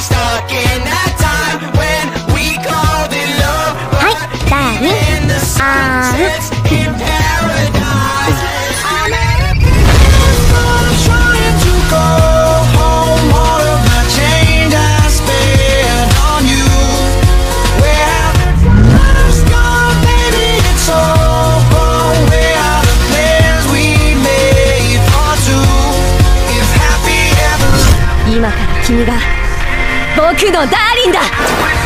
stuck in that time when we called it love. はいダーリン In the あー sunsets in paradise. I'm at a I'm trying to go home. All of the change I spent on you. Where have the times gone, baby? It's all gone. Where are the plans we made for two? If happy ever 今から君が 僕のダーリンだ。